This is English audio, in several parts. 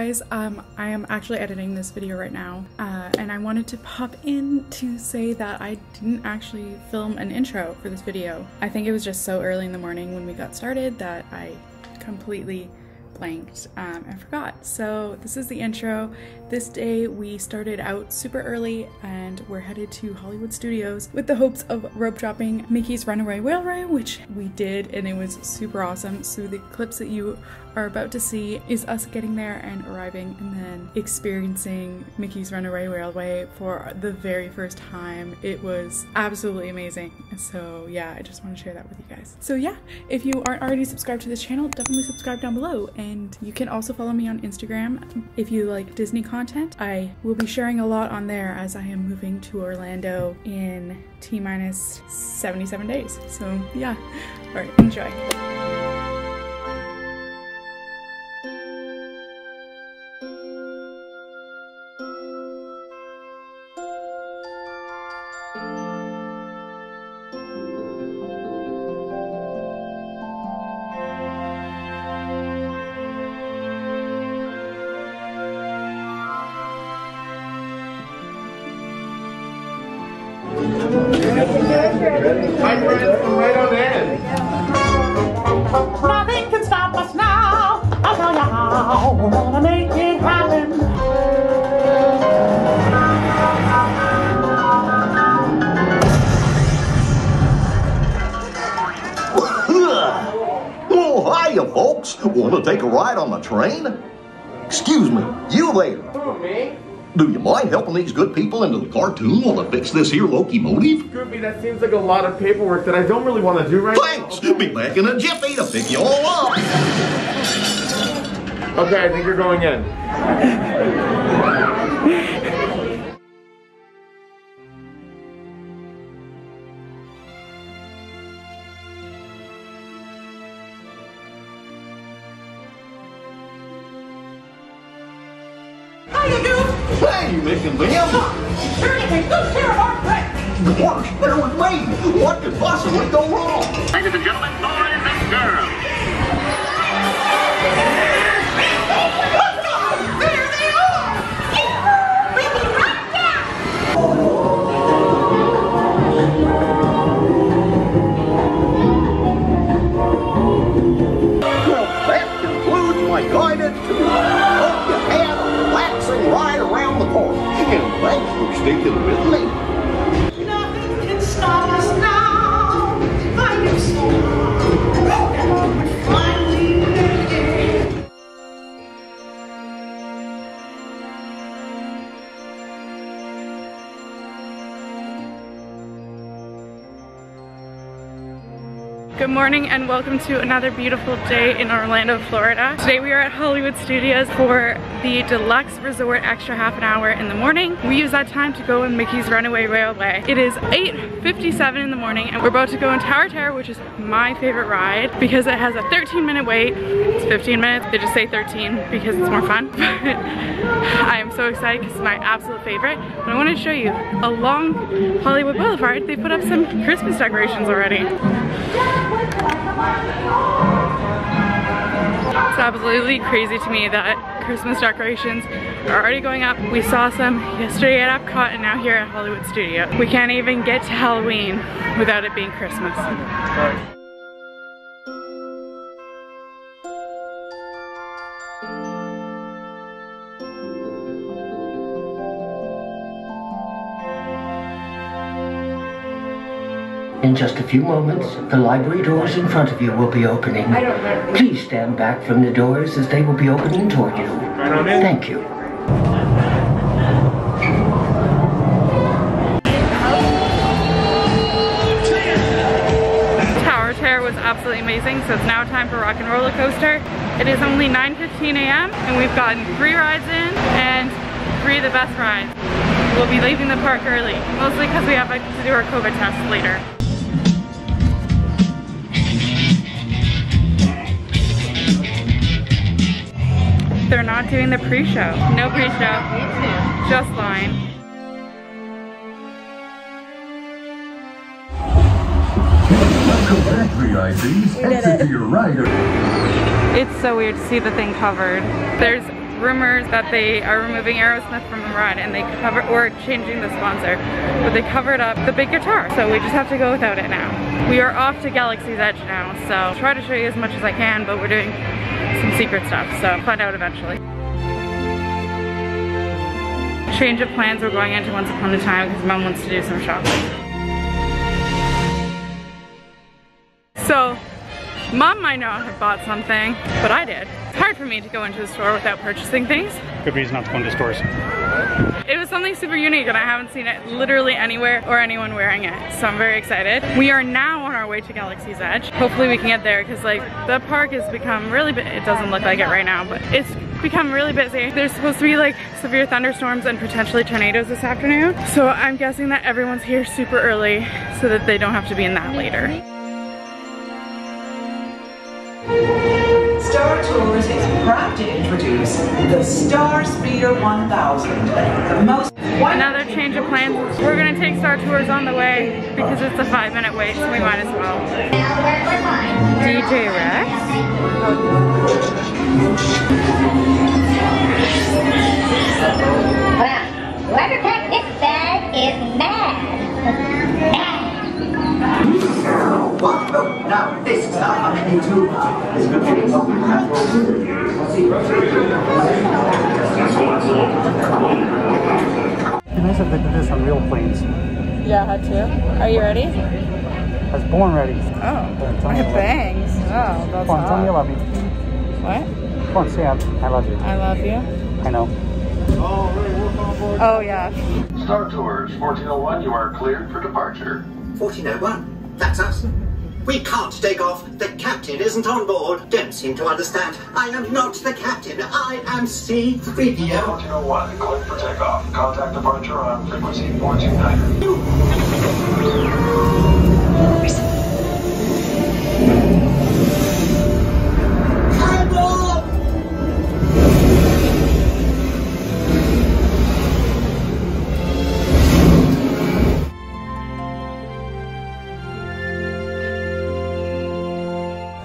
Guys, um, I am actually editing this video right now, uh, and I wanted to pop in to say that I didn't actually film an intro for this video. I think it was just so early in the morning when we got started that I completely blanked um, and forgot. So this is the intro. This day we started out super early and we're headed to Hollywood Studios with the hopes of rope dropping Mickey's Runaway Railway, which we did and it was super awesome. So the clips that you are about to see is us getting there and arriving and then experiencing Mickey's Runaway Railway for the very first time. It was absolutely amazing. So yeah, I just want to share that with you guys. So yeah, if you aren't already subscribed to this channel, definitely subscribe down below. And you can also follow me on Instagram if you like Disney content. I will be sharing a lot on there as I am moving to Orlando in T minus 77 days. So yeah, all right, enjoy. My friends, come right on in. Nothing can stop us now. Oh, I'll tell you how. We're gonna make it happen. Oh, hiya, folks. Want to take a ride on the train? Excuse me, you there. Who, me? Do you mind helping these good people into the cartoon while I fix this here locomotive? Goofy, that seems like a lot of paperwork that I don't really want to do right now. Thanks. now. Be back in a jiffy to pick you all up. Okay, I think you're going in. Of. Gosh, there was me. What could possibly go wrong? Ladies and gentlemen, boys and girls. And thanks for sticking Good morning and welcome to another beautiful day in Orlando, Florida. Today we are at Hollywood Studios for the Deluxe Resort extra half an hour in the morning. We use that time to go on Mickey's Runaway Railway. It is 8.57 in the morning and we're about to go on Tower Terror, which is my favorite ride because it has a 13 minute wait. It's 15 minutes, they just say 13 because it's more fun. But I am so excited because it's my absolute favorite. But I want to show you along Hollywood Boulevard, they put up some Christmas decorations already. It's absolutely crazy to me that Christmas decorations are already going up. We saw some yesterday at Epcot and now here at Hollywood Studio. We can't even get to Halloween without it being Christmas. In just a few moments, the library doors in front of you will be opening. Please stand back from the doors as they will be opening toward you. Right on in. Thank you. Tower Terror was absolutely amazing, so it's now time for Rock and Roller Coaster. It is only 9.15 a.m. and we've gotten three rides in and three of the best rides. We'll be leaving the park early, mostly because we have to do our COVID test later. They're not doing the pre-show. No pre-show. Just line. Complimentary IDs, exit to your right. It's so weird to see the thing covered. There's rumors that they are removing Aerosmith from the ride and they cover or changing the sponsor, but they covered up the big guitar. So we just have to go without it now. We are off to Galaxy's Edge now, so I'll try to show you as much as I can, but we're doing some secret stuff, so find out eventually. Change of plans we're going into Once Upon a Time because mom wants to do some shopping. So, mom might not have bought something, but I did. It's hard for me to go into the store without purchasing things. Good reason not to go into stores. It was something super unique and I haven't seen it literally anywhere or anyone wearing it. So I'm very excited. We are now on our way to Galaxy's Edge. Hopefully we can get there because like the park has become really, it doesn't look like it right now, but it's become really busy. There's supposed to be like severe thunderstorms and potentially tornadoes this afternoon. So I'm guessing that everyone's here super early so that they don't have to be in that later. Star Tours is proud to introduce the Star Speeder 1000, the most Another change of plans. We're gonna take Star Tours on the way because it's a five minute wait, so we might as well. DJ Rex. Well, whoever packed this bag is mad. What? Now this time into It'd Yeah, I had to. Are you ready? I was born ready. Oh, Tell me about- bangs. Oh, that's Come on, tell me you love me. What? Come on, say I, I love you. I love you. I know. Oh yeah. Star Tours 1401, you are cleared for departure. 1401. That's us. We can't take off. The captain isn't on board. Don't seem to understand. I am not the captain. I am C3PO. 1401, cleared for takeoff. Contact departure on frequency 429.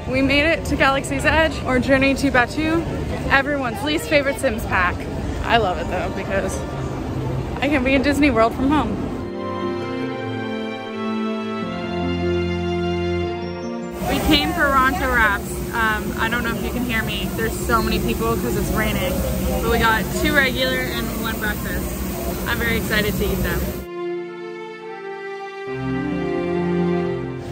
We made it to Galaxy's Edge or Journey to Batuu, everyone's least favorite Sims pack. I love it though because I can be in Disney World from home. We came for Ronto Wraps. Um, I don't know if you can hear me. There's so many people because it's raining. But we got two regular and one breakfast. I'm very excited to eat them.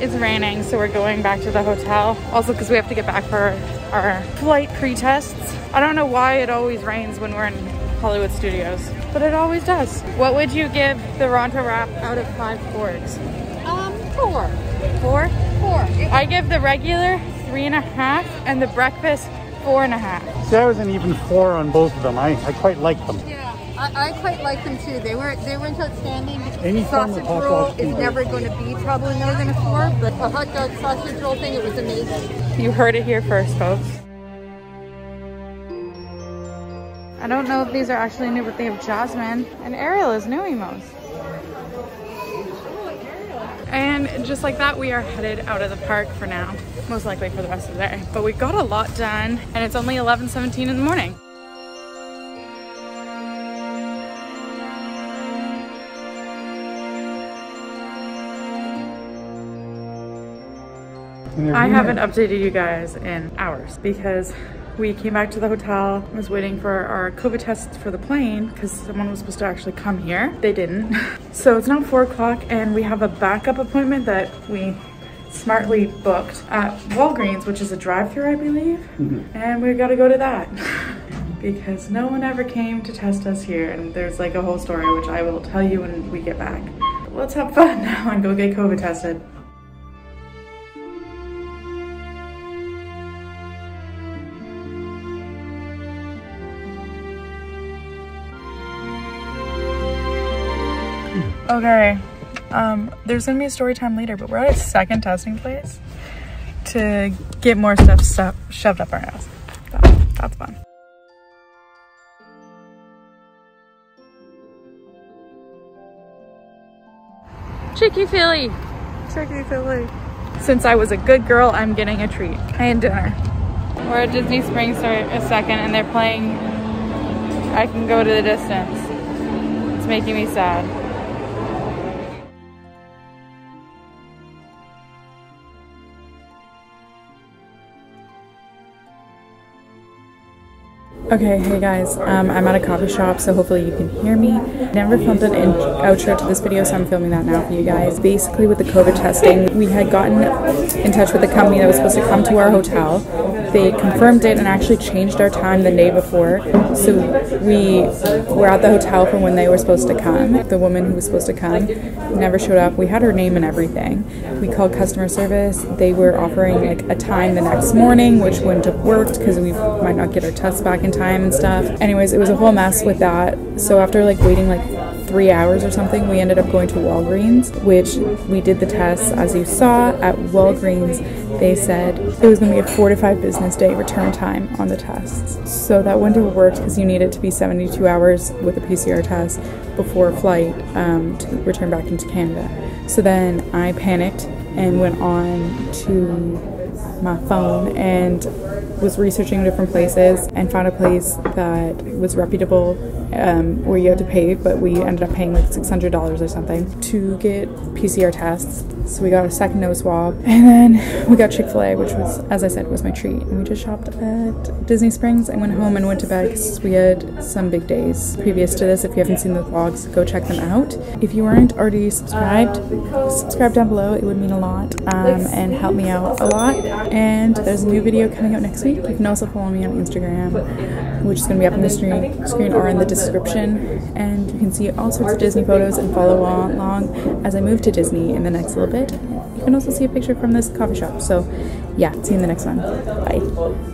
It's raining, so we're going back to the hotel. Also because we have to get back for our flight pre-tests. I don't know why it always rains when we're in Hollywood Studios, but it always does. What would you give the Ronto wrap out of five forks? Um, four. Four? Four. I give the regular three and a half and the breakfast four and a half. See, I was an even four on both of them. I, I quite liked them. Yeah, I, I quite like them too. They were they weren't outstanding. Any form of sausage hot roll is can never going to be probably more than a four, but a hot dog sausage roll thing, it was amazing. You heard it here first, folks. I don't know if these are actually new, but they have Jasmine and Ariel is nuiMOs. And just like that, we are headed out of the park for now, most likely for the rest of the day. But we got a lot done, and it's only 11:17 in the morning. I haven't updated you guys in hours because we came back to the hotel, was waiting for our COVID tests for the plane because someone was supposed to actually come here. They didn't. So it's now four o'clock and we have a backup appointment that we smartly booked at Walgreens, which is a drive-through, I believe. And we gotta go to that because no one ever came to test us here. And there's like a whole story, which I will tell you when we get back. Let's have fun now and go get COVID tested. Okay, um, there's gonna be a story time later, but we're at a second testing place to get more stuff stuff shoved up our nose. So, that's fun. Chicky Philly. Chicky Philly. Since I was a good girl, I'm getting a treat and dinner. We're at Disney Springs for a second and they're playing I can go to the distance. It's making me sad. Okay, hey guys, um, I'm at a coffee shop, so hopefully you can hear me. Never filmed an outro to this video, so I'm filming that now for you guys. Basically, with the COVID testing, we had gotten in touch with the company that was supposed to come to our hotel. They confirmed it and actually changed our time the day before, so we were at the hotel for when they were supposed to come. The woman who was supposed to come never showed up. We had her name and everything. We called customer service. They were offering like a time the next morning, which wouldn't have worked because we might not get our tests back in time and stuff. Anyways, it was a whole mess with that. So after like waiting like three hours or something, we ended up going to Walgreens, which we did the tests as you saw at Walgreens. They said it was going to be a four to five business day return time on the tests. So that wouldn't have worked because you need it to be 72 hours with a PCR test before flight um, to return back into Canada. So then I panicked and went on to my phone and was researching different places and found a place that was reputable um, where you had to pay, but we ended up paying like $600 or something to get PCR tests. So we got a second nose swab and then we got Chick fil A, which was, as I said, was my treat. And we just shopped at Disney Springs and went home and went to bed because we had some big days previous to this. If you haven't seen the vlogs, go check them out. If you aren't already subscribed, subscribe down below. It would mean a lot um, and help me out a lot. And there's a new video coming out next week. You can also follow me on Instagram, which is going to be up on the screen, screen or in the description. And you can see all sorts of Disney photos and follow along as I move to Disney in the next little bit. You can also see a picture from this coffee shop. So yeah, see you in the next one. Bye.